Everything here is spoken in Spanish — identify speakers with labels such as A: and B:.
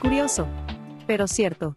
A: Curioso, pero cierto.